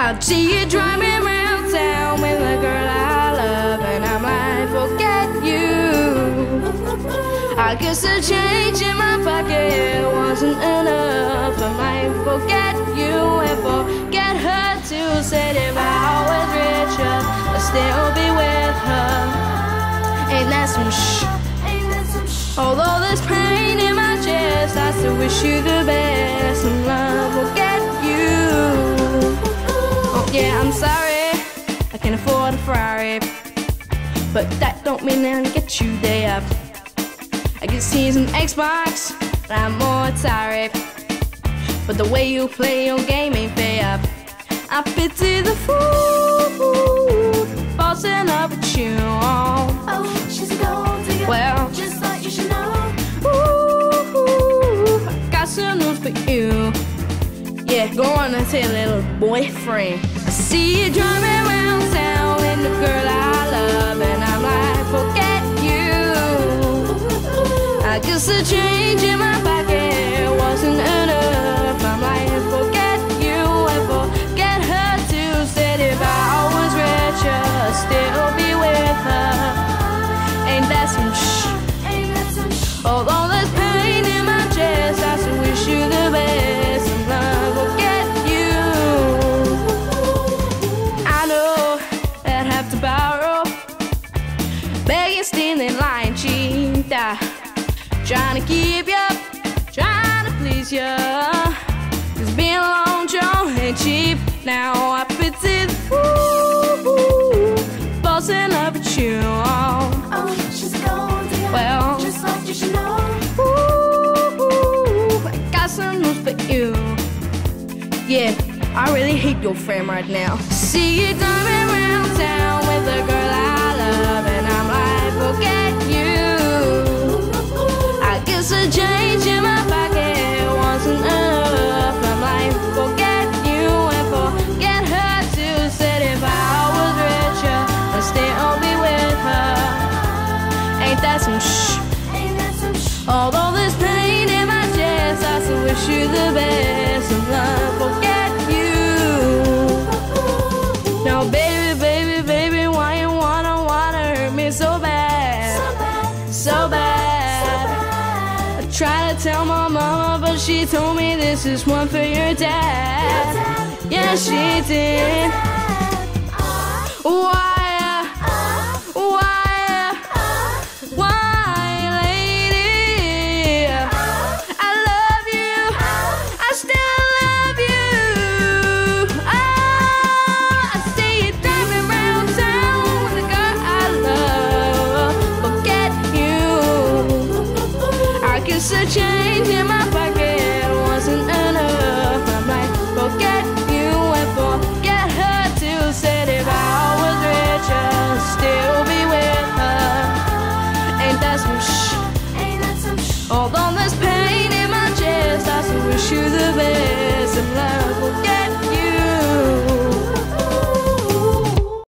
I'd see you driving around town with a girl I love, and I'm like, forget you. I guess the change in my pocket wasn't enough. I might forget you and forget her too. Said if I was richer, I'd still be with her. Ain't that some shh? Although there's pain in my chest, I still wish you the best. But that don't mean I'll get you there. I can see some Xbox, but I'm more tired. But the way you play your game ain't fair. I pity the fool falls in love with you. Oh, she's a gold digger. Well, just like you should know. Ooh, I got some news for you. Yeah, go on and tell little boyfriend. I see you driving I guess the change in my pocket wasn't enough. I'm like, forget you and forget her too. Said if I was richer, still be with her. Ain't that some shh? Ain't that some sh- Although there's pain in my chest, I still wish you the best. And love will get you. I know I have to borrow, begging, stealing, lying, cheating. Trying to keep you up, trying to please you. Cause being alone, Joe, ain't cheap. Now I pity the fool, falls in love with you. Oh, she's gold digger. Well, just like you should know. Ooh, I got some news for you. Yeah, I really hate your friend right now. See you driving around town wish you the best of love. Forget you. Now, baby, baby, baby, why you wanna, wanna hurt me so bad? So bad, So bad. I tried to tell my mama, but she told me this is one for your dad. Yeah, she did. Why? I guess the change in my